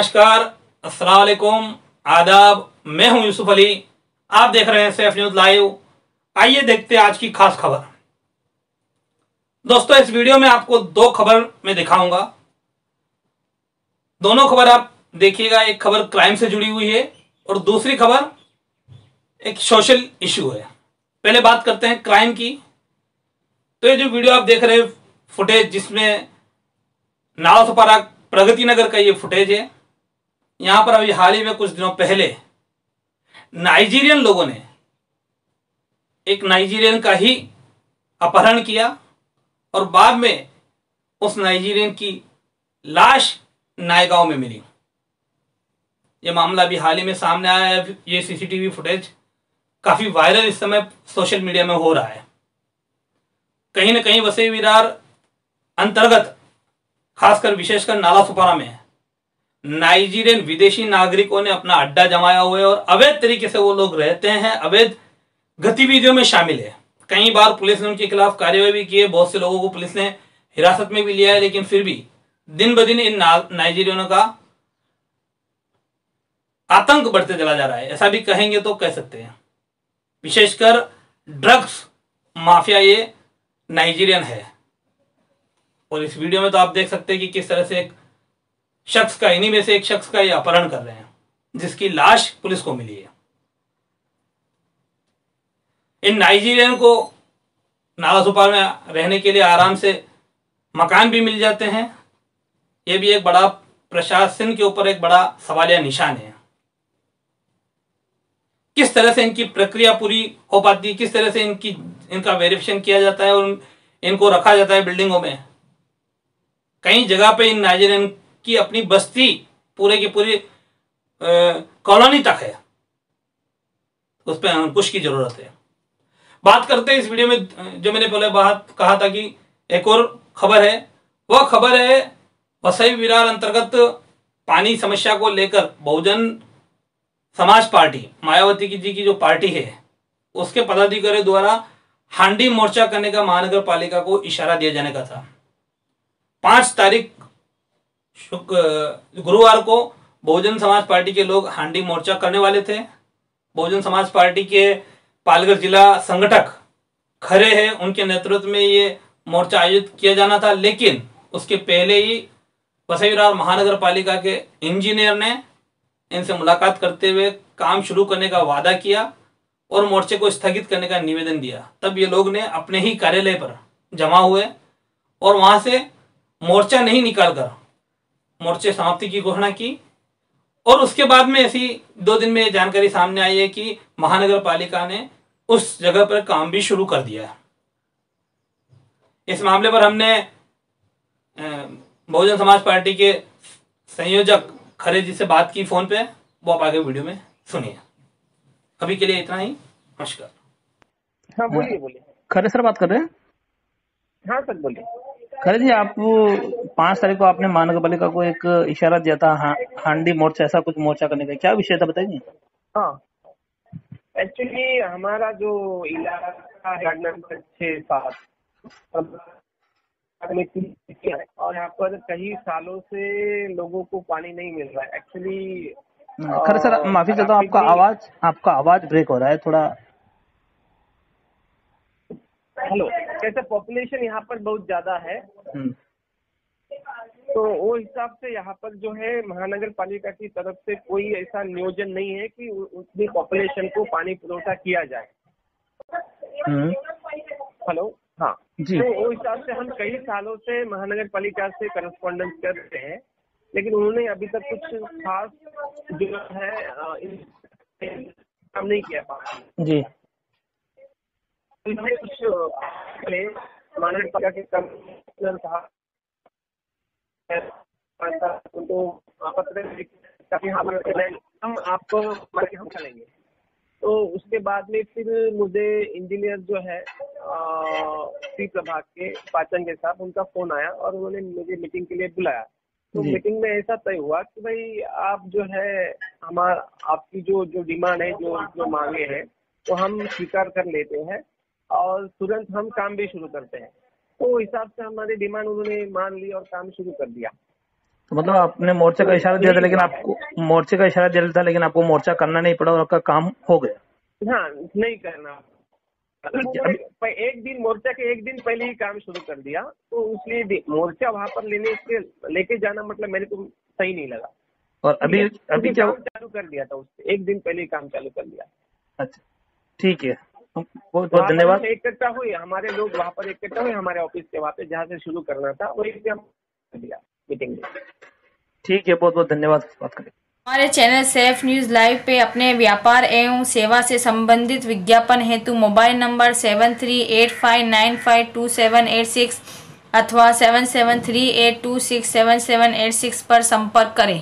नमस्कार अस्सलाम वालेकुम आदाब, मैं हूँ यूसुफ अली। आप देख रहे हैं सेफ़ न्यूज़ लाइव। आइए देखते हैं आज की खास खबर। दोस्तों, इस वीडियो में आपको दो खबर मैं दिखाऊँगा। दोनों खबर आप देखिएगा, एक खबर क्राइम से जुड़ी हुई है और दूसरी खबर एक सोशल इशू है। पहले बात करते हैं क्राइम की। तो ये जो वीडियो आप देख रहे हैं, फुटेज जिसमें नावसपारा प्रगति नगर का ये फुटेज है यहाँ पर अभी हाल ही में कुछ दिनों पहले नाइजीरियन लोगों ने एक नाइजीरियन का ही अपहरण किया और बाद में उस नाइजीरियन की लाश नायगांव में मिली। ये मामला अभी हाल ही में सामने आया है, ये सीसीटीवी फुटेज काफ़ी वायरल इस समय सोशल मीडिया में हो रहा है। कहीं ना कहीं वसई विरार अंतर्गत, खासकर विशेषकर नाला सुपारा में नाइजीरियन विदेशी नागरिकों ने अपना अड्डा जमाया हुआ है और अवैध तरीके से वो लोग रहते हैं, अवैध गतिविधियों में शामिल है। कई बार पुलिस ने उनके खिलाफ कार्यवाही भी की है, बहुत से लोगों को पुलिस ने हिरासत में भी लिया है, लेकिन फिर भी दिन ब दिन इन नाइजीरियनों का आतंक बढ़ते चला जा रहा है। ऐसा भी कहेंगे तो कह सकते हैं। विशेषकर ड्रग्स माफिया ये नाइजीरियन है। और इस वीडियो में तो आप देख सकते हैं कि किस तरह से एक शख्स का, इन्हीं में से एक शख्स का ये अपहरण कर रहे हैं, जिसकी लाश पुलिस को मिली है। इन नाइजीरियन को नाला सुपार में रहने के लिए आराम से मकान भी मिल जाते हैं। ये भी एक बड़ा प्रशासन के ऊपर एक बड़ा सवालिया निशान है। किस तरह से इनकी प्रक्रिया पूरी हो पाती है? किस तरह से इनकी, इनका वेरिफिकेशन किया जाता है और इनको रखा जाता है बिल्डिंगों में? कई जगह पे इन नाइजीरियन की अपनी बस्ती पूरे की पूरी कॉलोनी तक है। उस पर अंकुश की ज़रूरत है। बात करते हैं इस वीडियो में जो मैंने पहले बात कहा था कि एक और खबर है। वह खबर है वसई विरार अंतर्गत पानी समस्या को लेकर बहुजन समाज पार्टी, मायावती की जी की जो पार्टी है, उसके पदाधिकारी द्वारा हांडी मोर्चा करने का महानगर पालिका को इशारा दिया जाने का था। पाँच तारीख गुरुवार को बहुजन समाज पार्टी के लोग हांडी मोर्चा करने वाले थे। बहुजन समाज पार्टी के पालघर जिला संगठक खरे हैं, उनके नेतृत्व में ये मोर्चा आयोजित किया जाना था, लेकिन उसके पहले ही वसईरार महानगर पालिका के इंजीनियर ने इनसे मुलाकात करते हुए काम शुरू करने का वादा किया और मोर्चे को स्थगित करने का निवेदन दिया। तब ये लोग ने अपने ही कार्यालय पर जमा हुए और वहाँ से मोर्चा नहीं निकालकर मोर्चे समाप्ति की घोषणा की। और उसके बाद में ऐसी दो दिन में जानकारी सामने आई है कि महानगर पालिका ने उस जगह पर काम भी शुरू कर दिया है। इस मामले पर हमने बहुजन समाज पार्टी के संयोजक खरे जी से बात की फ़ोन पे। वो आप आगे वीडियो में सुनिए। अभी के लिए इतना ही। नमस्कार। हाँ बोलिए बोलिए। खरे सर बात कर रहे हैं? हाँ सर बोलिए। खरे जी आप पाँच तारीख को आपने महानगर पालिका को एक इशारा दिया था हा, हांडी मोर्चा ऐसा कुछ मोर्चा करने का। क्या विषय था बताइए? हाँ। एक्चुअली हमारा जो इलाका है नंबर छह सात और यहाँ पर कई सालों से लोगों को पानी नहीं मिल रहा है। एक्चुअली खरे सर माफ़ी चाहता हूँ आपका आवाज़ आपका आवाज़ ब्रेक हो रहा है थोड़ा हेलो कैसे पॉपुलेशन यहाँ पर बहुत ज़्यादा है तो वो हिसाब से यहाँ पर जो है महानगर पालिका की तरफ़ से कोई ऐसा नियोजन नहीं है कि उतनी पॉपुलेशन को पानी पुरोठा किया जाए। हेलो हाँ। जी। तो वो हिसाब से हम कई सालों से महानगर पालिका से करस्पॉन्डेंस कर रहे हैं लेकिन उन्होंने अभी तक कुछ खास जो है काम नहीं किया। जी। उन्होंने कुछ महानगर के कमिश्नर साहब उनको हम आपको हम चलेंगे तो उसके बाद में फिर मुझे इंजीनियर जो है सी प्रभाग के पाचन के साथ उनका फ़ोन आया और उन्होंने मुझे मीटिंग के लिए बुलाया। तो मीटिंग में ऐसा तय हुआ कि भाई आप जो है हमारा आपकी जो जो डिमांड है जो जो मांगे हैं तो हम स्वीकार कर लेते हैं। और तुरंत हम काम भी शुरू करते हैं। तो हिसाब से हमारी डिमांड उन्होंने मान ली और काम शुरू कर दिया। तो मतलब आपने मोर्चा का इशारा दिया था लेकिन आपको मोर्चे का इशारा दिया था लेकिन आपको मोर्चा करना नहीं पड़ा और आपका काम हो गया। हाँ नहीं करना। प- एक दिन मोर्चा के एक दिन पहले ही काम शुरू कर दिया तो इसलिए मोर्चा वहाँ पर लेने के लेके जाना मतलब मेरे को सही नहीं लगा। और अभी अभी क्या चालू कर दिया था उससे एक दिन पहले ही काम चालू कर दिया। अच्छा ठीक है। बहुत बहुत धन्यवाद। इकट्ठा हुए हमारे लोग वहाँ पर इकट्ठा हुए हमारे ऑफ़िस के वहाँ पे जहाँ से शुरू करना था वही से हम दिया मीटिंग में। ठीक है बहुत बहुत धन्यवाद बात करें। हमारे चैनल सेफ़ न्यूज़ लाइव पे अपने व्यापार एवं सेवा से संबंधित विज्ञापन हेतु mobile number seven three eight five nine five two seven eight six अथवा seven seven three eight two six seven seven eight six पर संपर्क करें।